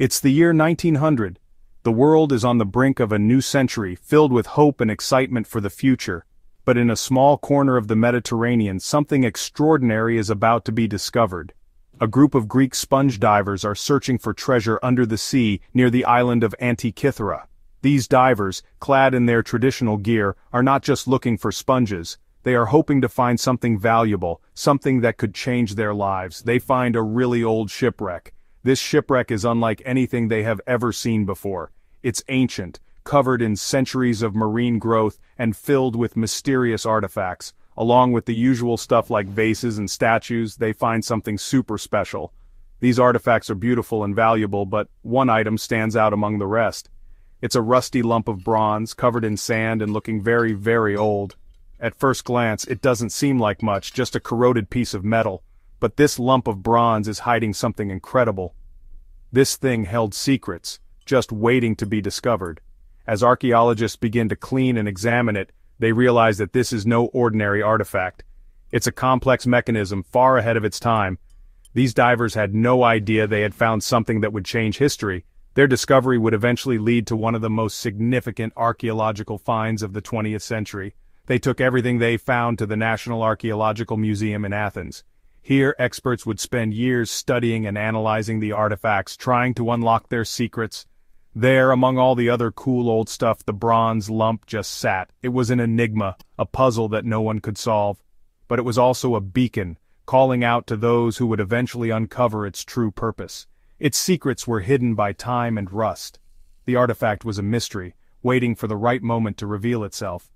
It's the year 1900. The world is on the brink of a new century filled with hope and excitement for the future. But in a small corner of the Mediterranean something extraordinary is about to be discovered. A group of Greek sponge divers are searching for treasure under the sea near the island of Antikythera. These divers, clad in their traditional gear, are not just looking for sponges, they are hoping to find something valuable, something that could change their lives. They find a really old shipwreck. This shipwreck is unlike anything they have ever seen before. It's ancient, covered in centuries of marine growth and filled with mysterious artifacts. Along with the usual stuff like vases and statues, they find something super special. These artifacts are beautiful and valuable, but one item stands out among the rest. It's a rusty lump of bronze, covered in sand and looking very, very old. At first glance, it doesn't seem like much, just a corroded piece of metal, but this lump of bronze is hiding something incredible. This thing held secrets, just waiting to be discovered. As archaeologists begin to clean and examine it, they realize that this is no ordinary artifact. It's a complex mechanism far ahead of its time. These divers had no idea they had found something that would change history. Their discovery would eventually lead to one of the most significant archaeological finds of the 20th century. They took everything they found to the National Archaeological Museum in Athens. Here, experts would spend years studying and analyzing the artifacts, trying to unlock their secrets. There, among all the other cool old stuff, the bronze lump just sat. It was an enigma, a puzzle that no one could solve. But it was also a beacon, calling out to those who would eventually uncover its true purpose. Its secrets were hidden by time and rust. The artifact was a mystery, waiting for the right moment to reveal itself.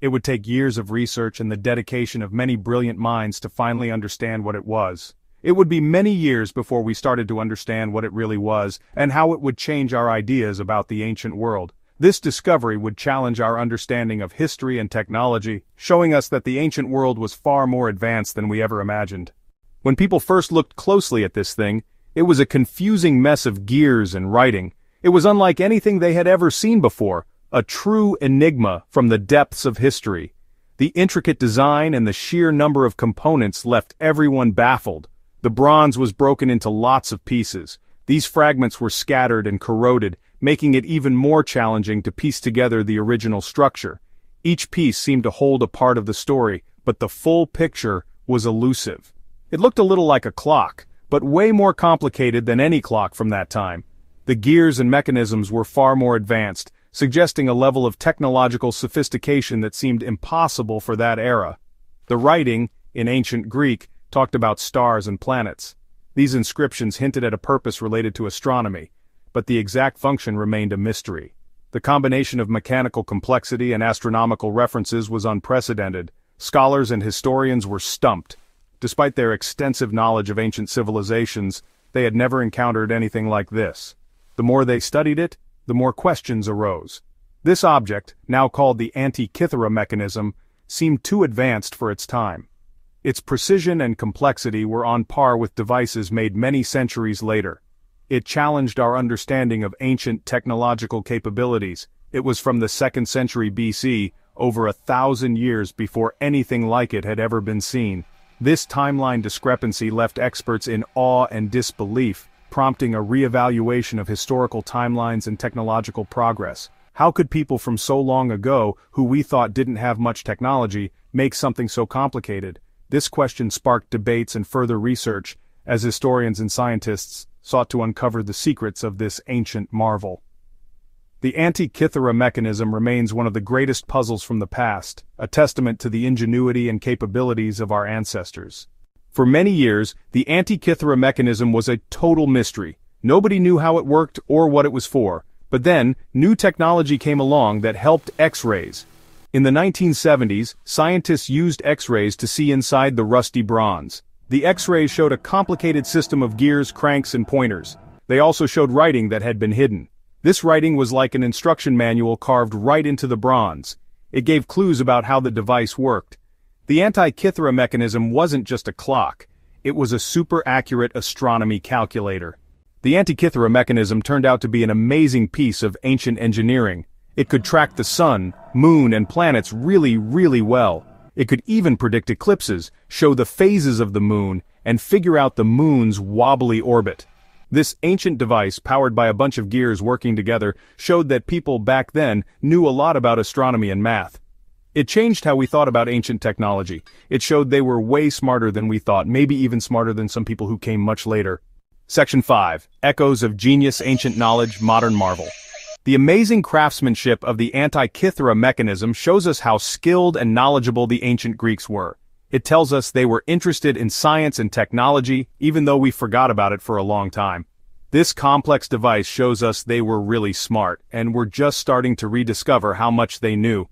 It would take years of research and the dedication of many brilliant minds to finally understand what it was. It would be many years before we started to understand what it really was, and how it would change our ideas about the ancient world. This discovery would challenge our understanding of history and technology, showing us that the ancient world was far more advanced than we ever imagined. When people first looked closely at this thing, it was a confusing mess of gears and writing. It was unlike anything they had ever seen before, a true enigma from the depths of history. The intricate design and the sheer number of components left everyone baffled. The bronze was broken into lots of pieces. These fragments were scattered and corroded, making it even more challenging to piece together the original structure. Each piece seemed to hold a part of the story, but the full picture was elusive. It looked a little like a clock, but way more complicated than any clock from that time. The gears and mechanisms were far more advanced, suggesting a level of technological sophistication that seemed impossible for that era. The writing, in ancient Greek, talked about stars and planets. These inscriptions hinted at a purpose related to astronomy, but the exact function remained a mystery. The combination of mechanical complexity and astronomical references was unprecedented. Scholars and historians were stumped. Despite their extensive knowledge of ancient civilizations, they had never encountered anything like this. The more they studied it, the more questions arose. This object, now called the Antikythera mechanism, seemed too advanced for its time. Its precision and complexity were on par with devices made many centuries later. It challenged our understanding of ancient technological capabilities. It was from the 2nd century BC, over a thousand years before anything like it had ever been seen. This timeline discrepancy left experts in awe and disbelief, prompting a re-evaluation of historical timelines and technological progress. How could people from so long ago, who we thought didn't have much technology, make something so complicated? This question sparked debates and further research, as historians and scientists sought to uncover the secrets of this ancient marvel. The Antikythera mechanism remains one of the greatest puzzles from the past, a testament to the ingenuity and capabilities of our ancestors. For many years, the Antikythera mechanism was a total mystery. Nobody knew how it worked or what it was for. But then, new technology came along that helped X-rays. In the 1970s, scientists used X-rays to see inside the rusty bronze. The X-rays showed a complicated system of gears, cranks, and pointers. They also showed writing that had been hidden. This writing was like an instruction manual carved right into the bronze. It gave clues about how the device worked. The Antikythera mechanism wasn't just a clock, it was a super-accurate astronomy calculator. The Antikythera mechanism turned out to be an amazing piece of ancient engineering. It could track the sun, moon, and planets really, really well. It could even predict eclipses, show the phases of the moon, and figure out the moon's wobbly orbit. This ancient device, powered by a bunch of gears working together, showed that people back then knew a lot about astronomy and math. It changed how we thought about ancient technology. It showed they were way smarter than we thought, maybe even smarter than some people who came much later. Section 5. Echoes of Genius Ancient Knowledge Modern Marvel. The amazing craftsmanship of the Antikythera mechanism shows us how skilled and knowledgeable the ancient Greeks were. It tells us they were interested in science and technology, even though we forgot about it for a long time. This complex device shows us they were really smart, and were just starting to rediscover how much they knew.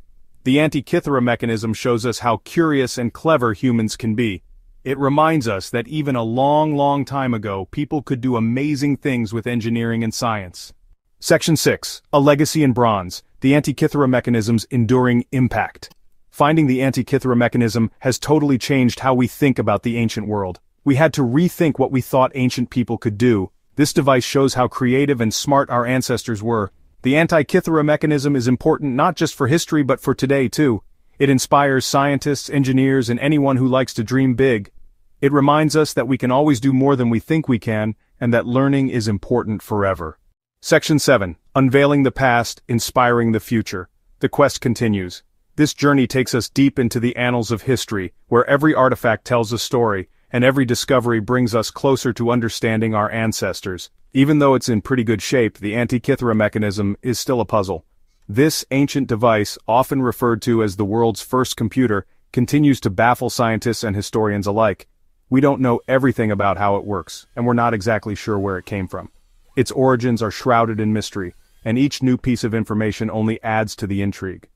The Antikythera mechanism shows us how curious and clever humans can be. It reminds us that even a long, long time ago, people could do amazing things with engineering and science. Section 6. A Legacy in Bronze, the Antikythera mechanism's enduring impact. Finding the Antikythera mechanism has totally changed how we think about the ancient world. We had to rethink what we thought ancient people could do. This device shows how creative and smart our ancestors were. The Antikythera mechanism is important not just for history but for today too. It inspires scientists, engineers, and anyone who likes to dream big. It reminds us that we can always do more than we think we can, and that learning is important forever. Section 7. Unveiling the Past, Inspiring the Future. The quest continues. This journey takes us deep into the annals of history, where every artifact tells a story, and every discovery brings us closer to understanding our ancestors. Even though it's in pretty good shape, the Antikythera mechanism is still a puzzle. This ancient device, often referred to as the world's first computer, continues to baffle scientists and historians alike. We don't know everything about how it works, and we're not exactly sure where it came from. Its origins are shrouded in mystery, and each new piece of information only adds to the intrigue.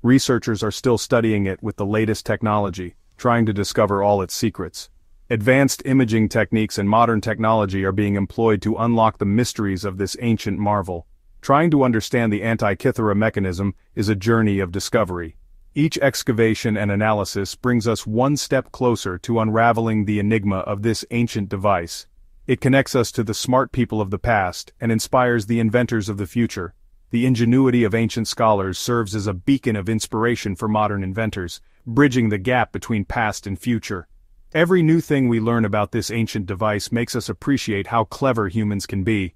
Researchers are still studying it with the latest technology, trying to discover all its secrets. Advanced imaging techniques and modern technology are being employed to unlock the mysteries of this ancient marvel. Trying to understand the Antikythera mechanism is a journey of discovery. Each excavation and analysis brings us one step closer to unraveling the enigma of this ancient device. It connects us to the smart people of the past and inspires the inventors of the future. The ingenuity of ancient scholars serves as a beacon of inspiration for modern inventors, bridging the gap between past and future. Every new thing we learn about this ancient device makes us appreciate how clever humans can be.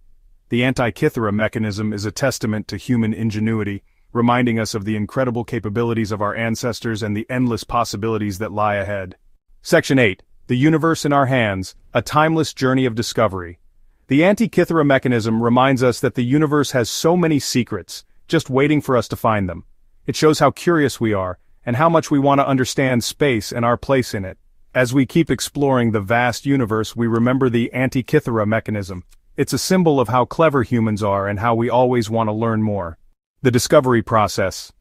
The Antikythera mechanism is a testament to human ingenuity, reminding us of the incredible capabilities of our ancestors and the endless possibilities that lie ahead. Section 8. The Universe in Our Hands, A Timeless Journey of Discovery. The Antikythera mechanism reminds us that the universe has so many secrets, just waiting for us to find them. It shows how curious we are, and how much we want to understand space and our place in it. As we keep exploring the vast universe we remember the Antikythera mechanism. It's a symbol of how clever humans are and how we always want to learn more. The discovery process.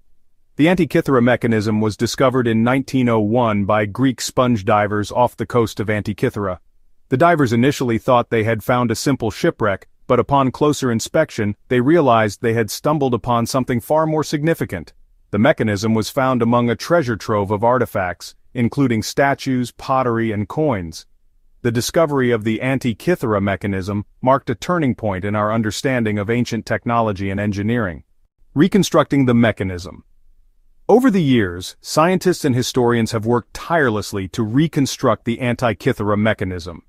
The Antikythera mechanism was discovered in 1901 by Greek sponge divers off the coast of Antikythera. The divers initially thought they had found a simple shipwreck, but upon closer inspection, they realized they had stumbled upon something far more significant. The mechanism was found among a treasure trove of artifacts, including statues, pottery, and coins. The discovery of the Antikythera mechanism marked a turning point in our understanding of ancient technology and engineering. Reconstructing the mechanism. Over the years, scientists and historians have worked tirelessly to reconstruct the Antikythera mechanism.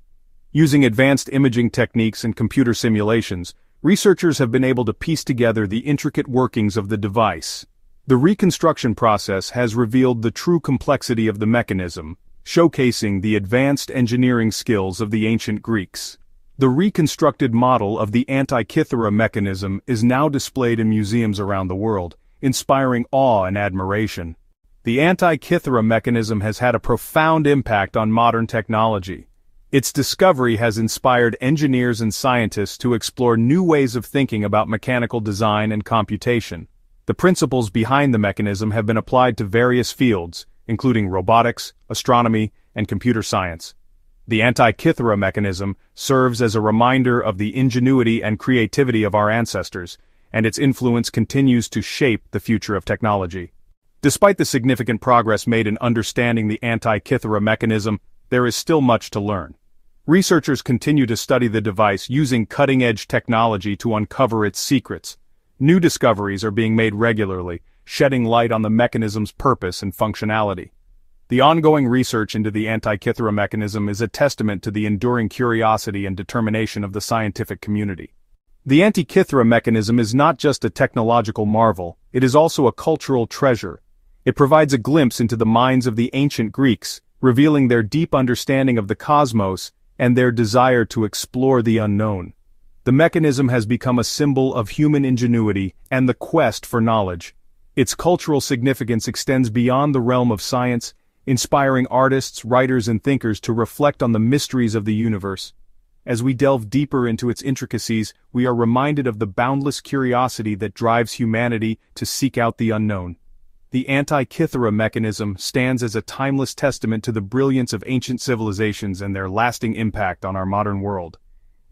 Using advanced imaging techniques and computer simulations, researchers have been able to piece together the intricate workings of the device. The reconstruction process has revealed the true complexity of the mechanism, showcasing the advanced engineering skills of the ancient Greeks. The reconstructed model of the Antikythera mechanism is now displayed in museums around the world, inspiring awe and admiration. The Antikythera mechanism has had a profound impact on modern technology. Its discovery has inspired engineers and scientists to explore new ways of thinking about mechanical design and computation. The principles behind the mechanism have been applied to various fields, including robotics, astronomy, and computer science. The Antikythera mechanism serves as a reminder of the ingenuity and creativity of our ancestors, and its influence continues to shape the future of technology. Despite the significant progress made in understanding the Antikythera mechanism, there is still much to learn. Researchers continue to study the device using cutting-edge technology to uncover its secrets. New discoveries are being made regularly, shedding light on the mechanism's purpose and functionality. The ongoing research into the Antikythera mechanism is a testament to the enduring curiosity and determination of the scientific community. The Antikythera mechanism is not just a technological marvel, it is also a cultural treasure. It provides a glimpse into the minds of the ancient Greeks, revealing their deep understanding of the cosmos and their desire to explore the unknown. The mechanism has become a symbol of human ingenuity and the quest for knowledge. Its cultural significance extends beyond the realm of science, inspiring artists, writers and thinkers to reflect on the mysteries of the universe. As we delve deeper into its intricacies, we are reminded of the boundless curiosity that drives humanity to seek out the unknown. The Antikythera mechanism stands as a timeless testament to the brilliance of ancient civilizations and their lasting impact on our modern world.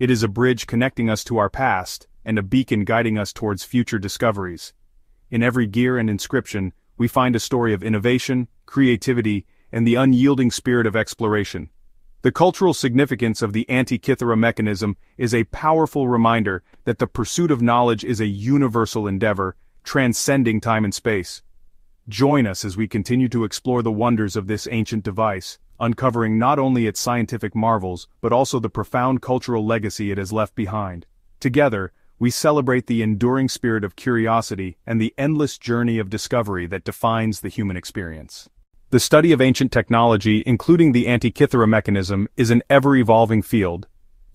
It is a bridge connecting us to our past, and a beacon guiding us towards future discoveries. In every gear and inscription, we find a story of innovation, creativity, and the unyielding spirit of exploration. The cultural significance of the Antikythera mechanism is a powerful reminder that the pursuit of knowledge is a universal endeavor, transcending time and space. Join us as we continue to explore the wonders of this ancient device, uncovering not only its scientific marvels, but also the profound cultural legacy it has left behind. Together, we celebrate the enduring spirit of curiosity and the endless journey of discovery that defines the human experience. The study of ancient technology, including the Antikythera mechanism, is an ever-evolving field.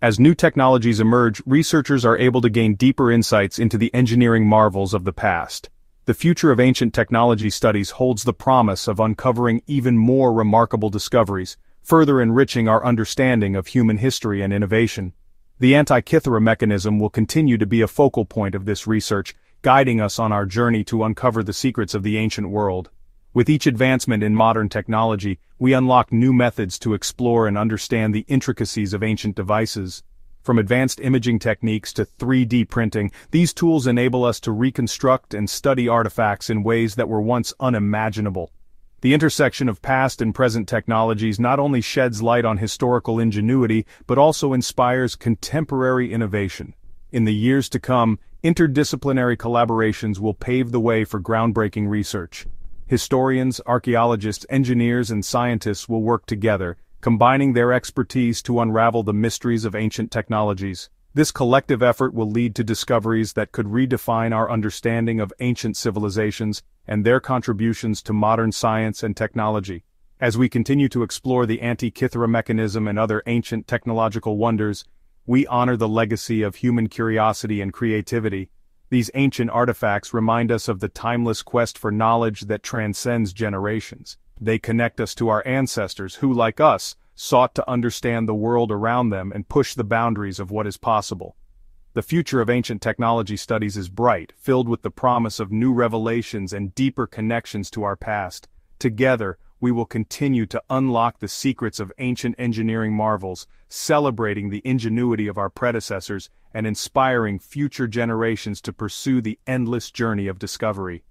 As new technologies emerge, researchers are able to gain deeper insights into the engineering marvels of the past. The future of ancient technology studies holds the promise of uncovering even more remarkable discoveries, further enriching our understanding of human history and innovation. The Antikythera mechanism will continue to be a focal point of this research, guiding us on our journey to uncover the secrets of the ancient world. With each advancement in modern technology, we unlock new methods to explore and understand the intricacies of ancient devices. From advanced imaging techniques to 3D printing, these tools enable us to reconstruct and study artifacts in ways that were once unimaginable. The intersection of past and present technologies not only sheds light on historical ingenuity, but also inspires contemporary innovation. In the years to come, interdisciplinary collaborations will pave the way for groundbreaking research. Historians, archaeologists, engineers, and scientists will work together, combining their expertise to unravel the mysteries of ancient technologies. This collective effort will lead to discoveries that could redefine our understanding of ancient civilizations and their contributions to modern science and technology. As we continue to explore the Antikythera mechanism and other ancient technological wonders, we honor the legacy of human curiosity and creativity. These ancient artifacts remind us of the timeless quest for knowledge that transcends generations. They connect us to our ancestors who, like us, sought to understand the world around them and push the boundaries of what is possible. The future of ancient technology studies is bright, filled with the promise of new revelations and deeper connections to our past. Together, we will continue to unlock the secrets of ancient engineering marvels, celebrating the ingenuity of our predecessors and inspiring future generations to pursue the endless journey of discovery.